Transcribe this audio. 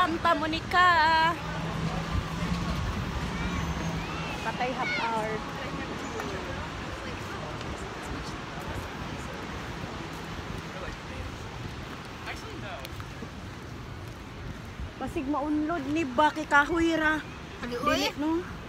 Santa Monica. Patay half hour. Actually, no. Pasig maunlod ni Baki kay kahoy ra. Ano, Dili no.